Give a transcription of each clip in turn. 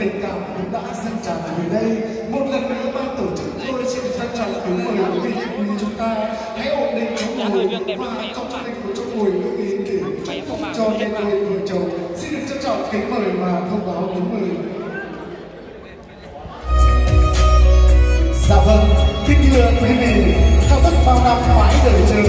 tình cảm cũng đã dâng tràn về đây một lần nữa ban tổ chức tôi xin trân trọng kính mời quý vị quý chúng ta. Hãy ổn định chỗ ngồi và trong chương trình của chỗ ngồi lưu ý để chúc phúc cho nhân đôi vợ chồng. Xin được trân trọng kính mời và thông báo kính mời. Dạ vâng, kính thưa quý vị, theo tất bao năm mãi đợi chờ,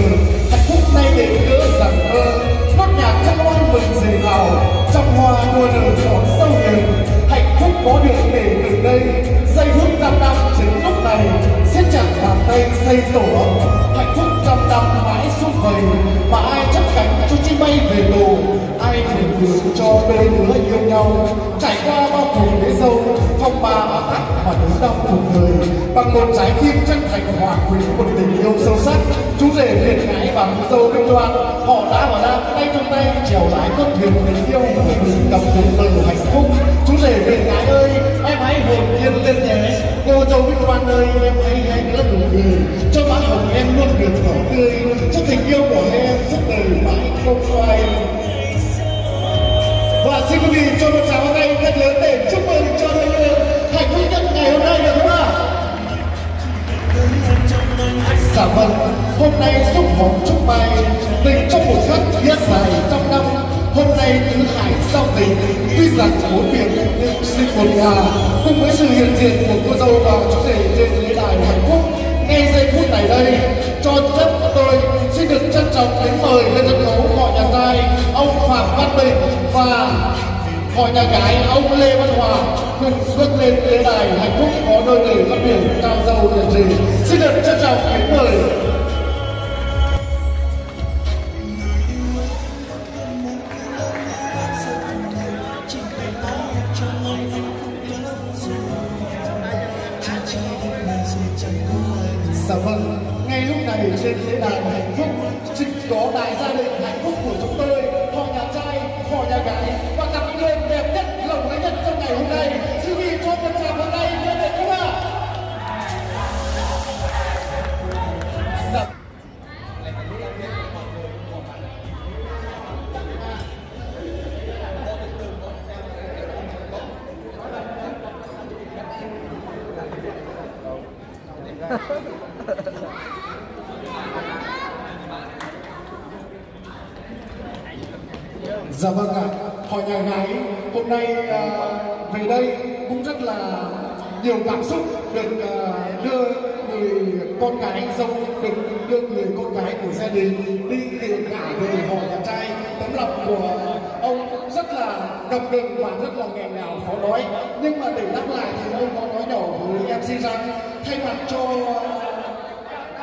tắc mà cuộc đời, bằng một trái tim chân thành hòa quyện một tình yêu sâu sắc chú rể liền gái bằng dâu kinh đoan họ đã và đang tay trong tay trèo lái con thuyền tình yêu của mình cầm cùng bờ hạnh phúc. Chú rể liền gái ơi em hãy hồn nhiên lên nhé. Cô dâu kinh đoan ơi em hãy hãy nữa đủ người cho má hồng em luôn được đỏ tươi cho tình yêu của em suốt đời mãi không phai và xin quý vị cho một tràng tay thật lớn Văn Bình và mọi nhà gái ông Lê Văn Hòa cùng bước lên lễ đài hạnh phúc có đôi lời phát biểu cao dâu tiền trì xin được trân trọng kính mời. Dạ vâng, ngay lúc này trên lễ đài hạnh phúc chính có đại gia đình Dạ vâng ạ, họ nhà gái hôm nay uh, về đây cũng rất là nhiều cảm xúc được uh, đưa người con gái dâu được đưa người con gái của gia đình đi tìm gả về họ nhà trai. Tấm lòng của ông rất là độc đừng và rất là nghèo ngào khó nói. Nhưng mà để đáp lại thì ông có xin rằng thay mặt cho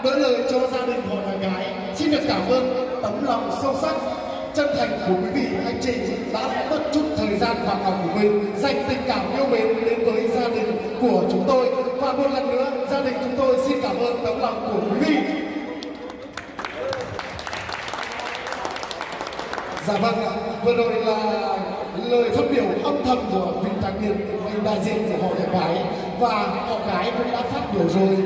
đỡ lời cho gia đình hội nhà gái xin được cảm ơn tấm lòng sâu sắc chân thành của quý vị anh chị đã mất chút thời gian và lòng của mình dành tình cảm yêu mến đến với gia đình của chúng tôi. Và một lần nữa gia đình chúng tôi xin cảm ơn tấm lòng của quý vị. Dạ vâng ạ, vừa rồi là lời phát biểu âm thầm của vị tráng niên vị đại diện của họ nhà gái và họ gái cũng đã phát biểu rồi.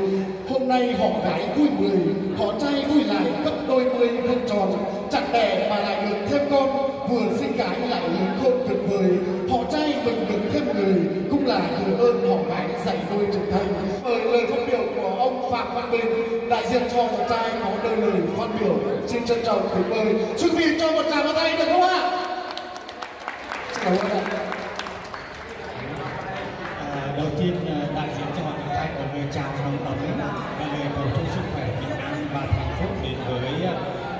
Hôm nay họ gái vui mười, họ trai vui lại gấp đôi mươi không tròn, chẳng đẻ mà lại được thêm con, vừa sinh gái lại lớn khôn tuyệt vời. Họ trai mừng được thêm người, cũng là nhờ ơn họ gái dạy nuôi trưởng thành. bởi lời phát biểu của ông Phạm Văn Bình, đại diện cho họ trai có đôi lời phát biểu. Xin trân trọng kính mời. chuẩn bị cho một tràng vào tay được không ạ? Cảm ơn ạ. À, đầu tiên ờ, đại diện cho họ nhà trai có lời chào nồng ấm và lời cầu chúc sức khỏe bình an và hạnh phúc đến với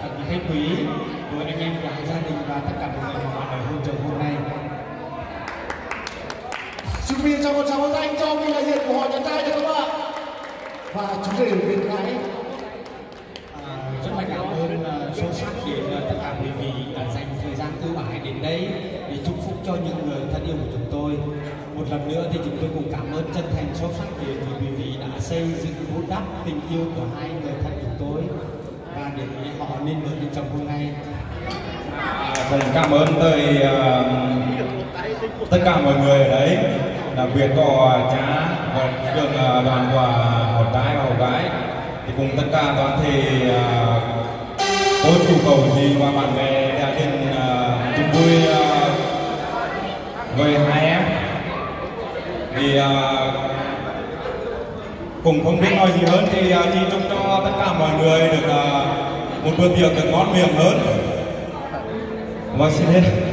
các vị khách quý với anh em cả gia đình và tất cả mọi người họ ở hôn trường hôm nay Xin quý cho một tràng vào tay cho vị đại diện của họ nhà trai được không ạ? Và chú rể Việt gái. Của chúng tôi. Một lần nữa thì chúng tôi cũng cảm ơn chân thành sâu sắc đến với quý vị đã xây dựng vun đắp tình yêu của hai người thân chúng tôi và để họ nên được như chồng hôm nay. Mình cảm ơn tới uh, tất cả mọi người ở đấy. Đặc biệt có cha và trường đoàn của một trai và một gái. Thì cùng tất cả toàn thể uh, ờ, cô chủ cầu gì và bạn bè đại diện ờ, vui uh, với hai em. Thì uh, cũng không biết nói gì hơn thì uh, chỉ chúc cho tất cả mọi người được uh, một bữa tiệc được ngon miệng hơn. Và xin hết.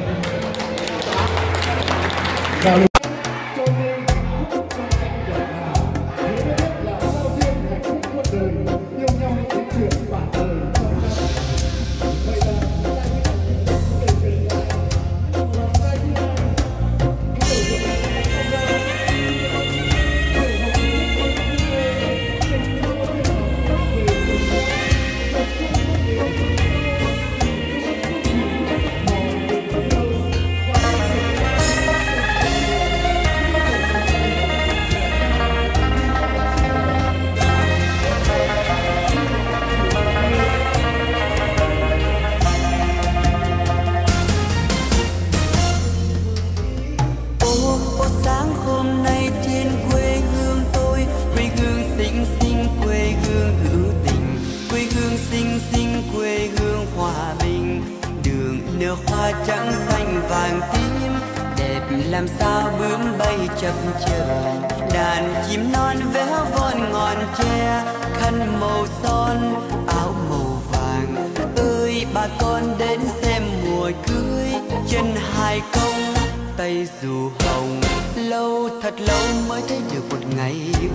Đường hoa trắng xanh vàng tím Đẹp làm sao bướm bay chập chờn. Đàn chim non véo von ngọn tre Khăn màu son, áo màu vàng. Ơi bà con đến xem mùa cưới chân hai công tay dù hồng. Lâu thật lâu mới thấy được một ngày yêu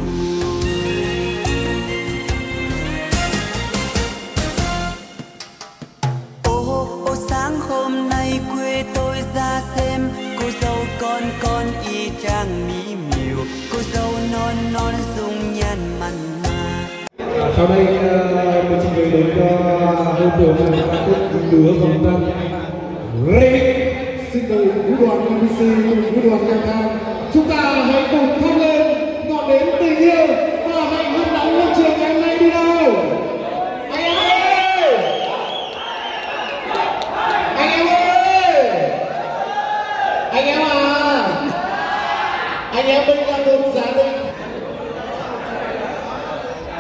sau đây uh, mình xin gửi đến ờ, cho hô biểu của ca khúc lửa vòng tân Ray xin mời vũ đoàn MBC vũ đoàn Nha Trang chúng ta hãy cùng thắp lên ngọn đến tình yêu và hạnh hấp nóng ngôi trường ngày hôm nay đi đâu anh em ơi anh em ơi anh em à anh em mình là một gia đình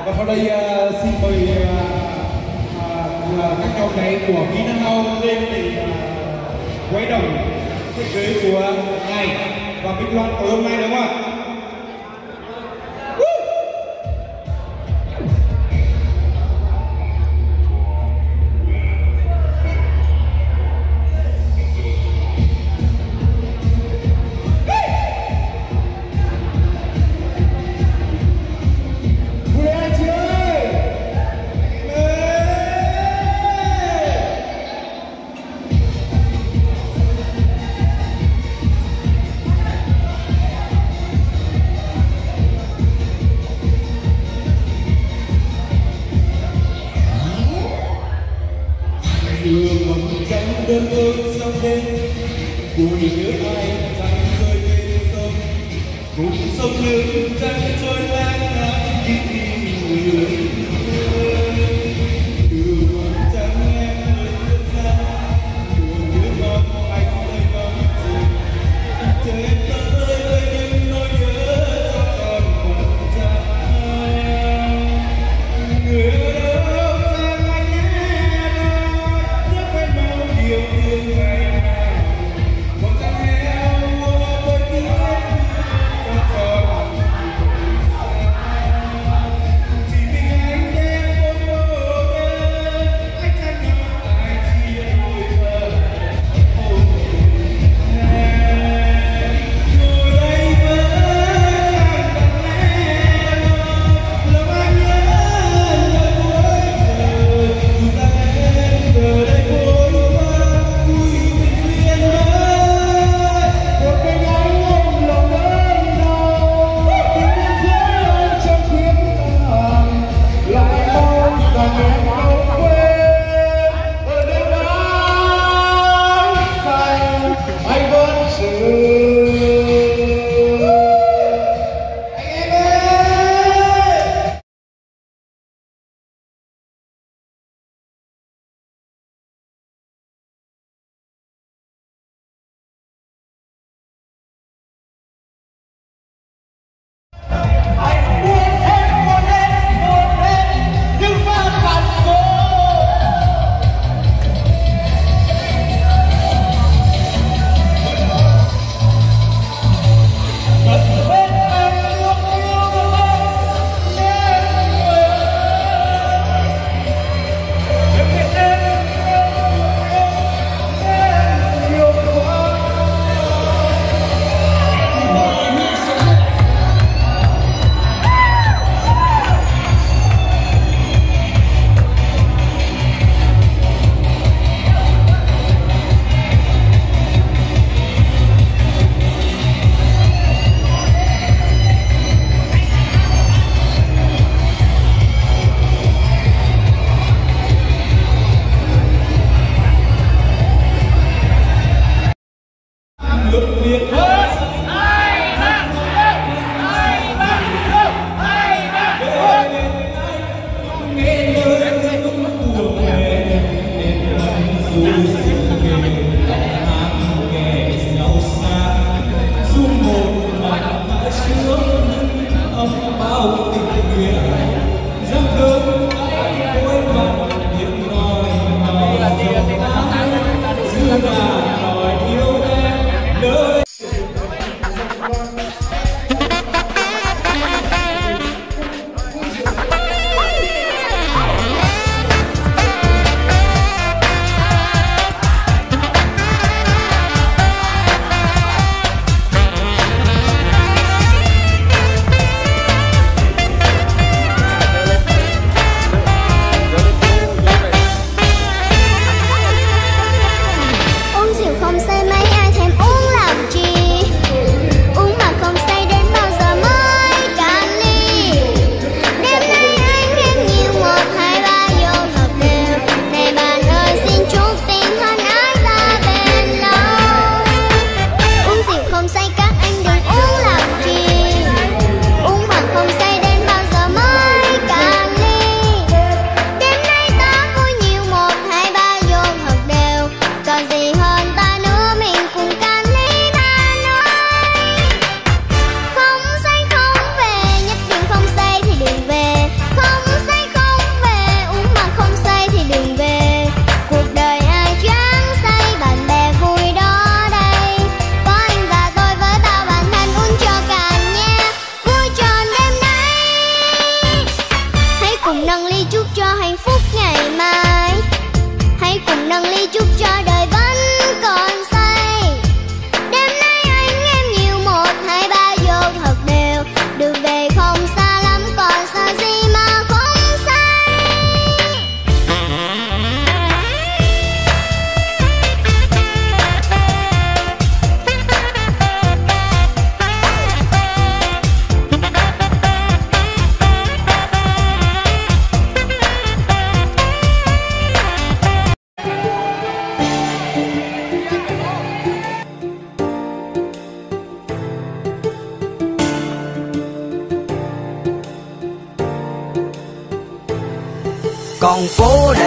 và sau đây ờ, xin mời ờ, ờ, các cháu bé của Kỹ năng Âu lên để ờ, quay đồng thiết kế của ngài và Bích Loan của hôm nay, đúng không ạ?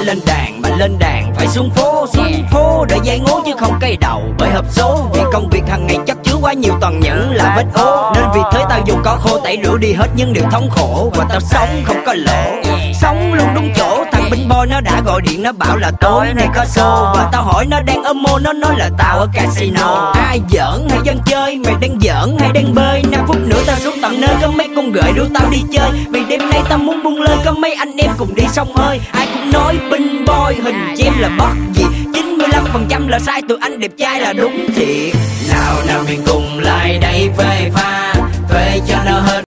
Lên đàn mà lên đàn phải xuống phố xuống phố để dây ngố chứ không cây đầu. Bởi hợp số vì công việc hàng ngày chất chứa quá nhiều toàn những là vết ố. Nên vì thế tao dù có khô tẩy rửa đi hết những điều thống khổ. Và tao sống không có lỗ. Sống luôn đúng chỗ. Thằng binh boy nó đã gọi điện nó bảo là tối nay có show. và tao hỏi nó đang ở mô nó nói là tao ở casino. Ai giỡn hay dân chơi mày đang giỡn hay đang bơi? Năm phút nơi có mấy con gửi đưa tao đi chơi. Vì đêm nay tao muốn buông lơi, có mấy anh em cùng đi sông ơi. ai cũng nói binh boy hình chim là bất diệt 95% là sai, tụi anh đẹp trai là đúng thiệt. Nào nào mình cùng lại đây, về pha, về cho nó hết